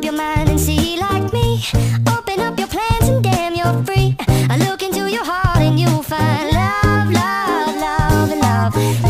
up your mind and see like me. Open up your plans and damn, you're free. I look into your heart and you'll find love, love, love, love.